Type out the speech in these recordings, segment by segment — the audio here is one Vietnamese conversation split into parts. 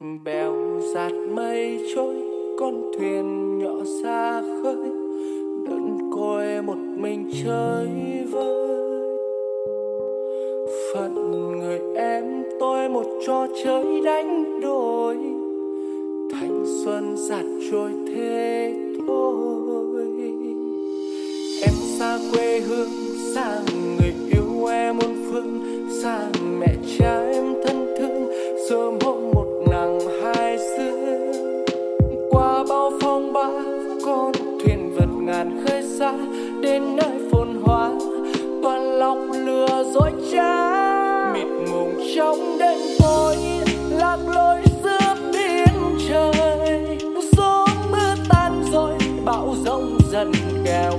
bèo giạt mây trôi, con thuyền nhỏ xa khơi đơn côi một mình chơi vơi. Phận người em tôi một trò chơi đánh đổi thanh xuân giạt trôi thế thôi. Em xa quê hương, xa người con thuyền vượt ngàn khơi xa đến nơi phồn hoa. Toàn lọc lừa dối trá mịt mùng trong đêm tối. Lạc lối giữa biển trời, gió mưa tan rồi, bão rông dần kéo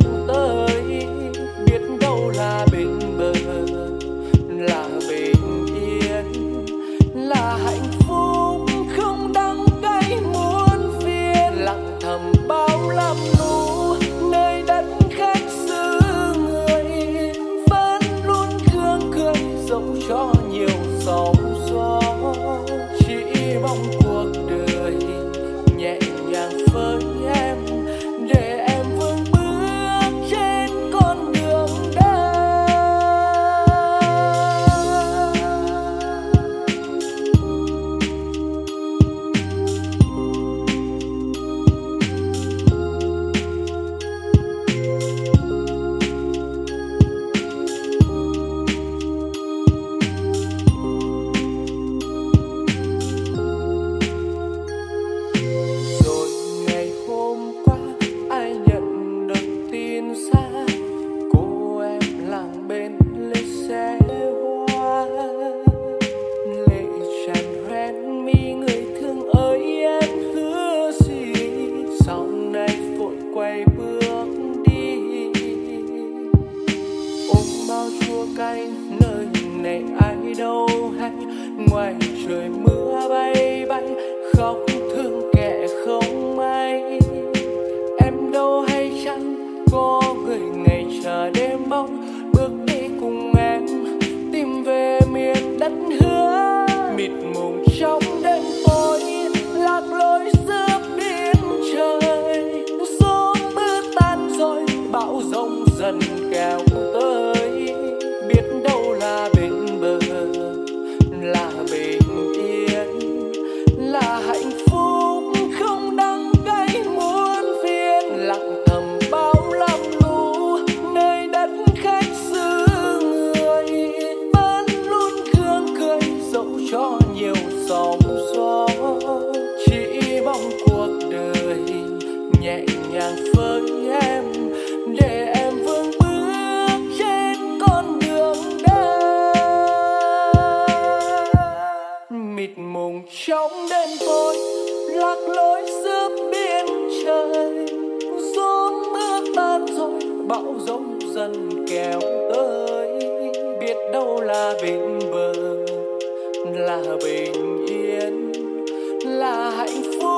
dần kéo tới. Biết đâu là bên bờ, là bình yên, là hạnh phúc không đắng cay muôn phiền. Lặng thầm bao lắm lũ nơi đất khách xứ người. Vẫn luôn gương cười dẫu cho nhiều sóng bình bờ là bình yên là hạnh phúc.